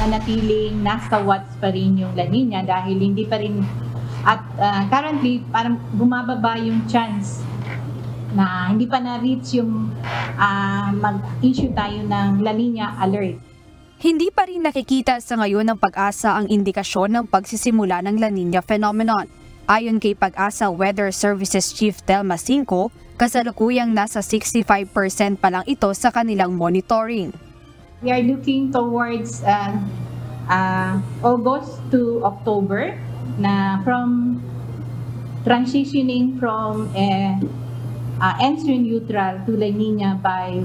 nanatiling nasa watts pa rin yung La Nina dahil hindi pa rin at ah, currently parang bumababa yung chance na hindi pa na-reach yung ah, mag-issue tayo ng La Nina alert. Hindi pa rin nakikita sa ngayon ng pag-asa ang indikasyon ng pagsisimula ng La Nina phenomenon. Ayon kay Pag-asa Weather Services Chief Telma Cinco, kasalukuyang nasa 65% pa lang ito sa kanilang monitoring. We are looking towards uh, uh, August to October na from transitioning from uh, uh, entry neutral to La Nina by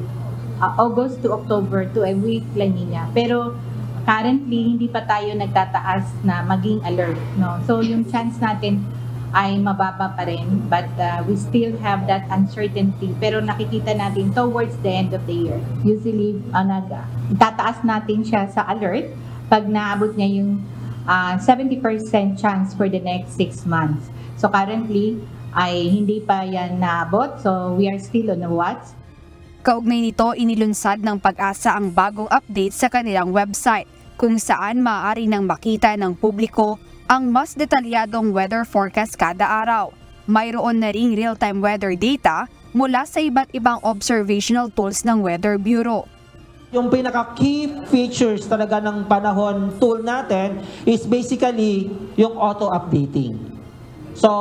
uh, August to October to a weak La Nina. Pero currently hindi pa tayo nagtataas na maging alert no so yung chance natin ay mababa pa rin but uh, we still have that uncertainty. Pero nakikita natin towards the end of the year usually uh, nag tataas natin siya sa alert pag naabot niya yung uh, 70% chance for the next 6 months. So currently ay hindi pa yan naabot. So we are still on the watch. Kaugnay nito, inilunsad ng pag-asa ang bagong update sa kanilang website kung saan maaari nang makita ng publiko ang mas detalyadong weather forecast kada araw. Mayroon na ring real-time weather data mula sa iba't ibang observational tools ng Weather Bureau. Yung pinaka-key features talaga ng panahon tool natin is basically yung auto-updating. So,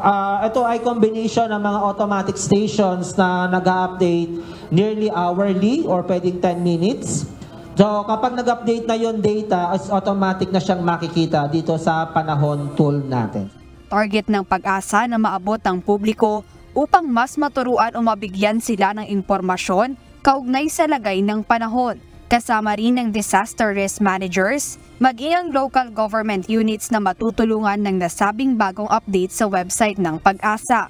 uh, ito ay combination ng mga automatic stations na nag-update nearly hourly or pwedeng 10 minutes. So, kapag nag-update na yung data, is automatic na siyang makikita dito sa panahon tool natin. Target ng pag-asa na maabot ng publiko upang mas maturuan o mabigyan sila ng impormasyon kaugnay sa lagay ng panahon kasama rin ng disaster risk managers, maging ang local government units na matutulungan ng nasabing bagong update sa website ng pag-asa.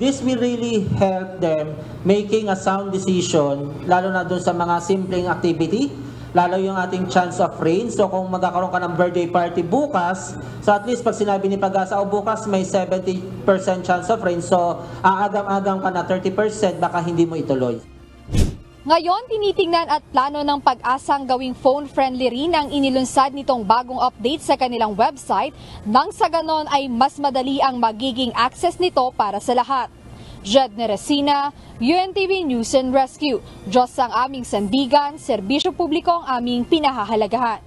This will really help them making a sound decision, lalo na doon sa mga simpleng activity, lalo yung ating chance of rain. So kung magkakaroon ka ng birthday party bukas, so at least pag sinabi ni Pag-asa, o bukas may 70% chance of rain, so aagam-agam ka na 30%, baka hindi mo ituloy. Ngayon, tinitingnan at plano ng pag-asang gawing phone-friendly rin ang inilunsad nitong bagong update sa kanilang website nang sa ganon ay mas madali ang magiging access nito para sa lahat. Jed Neresina, UNTV News and Rescue. Diyos ang aming sandigan, serbisyo publiko ang aming pinahahalagahan.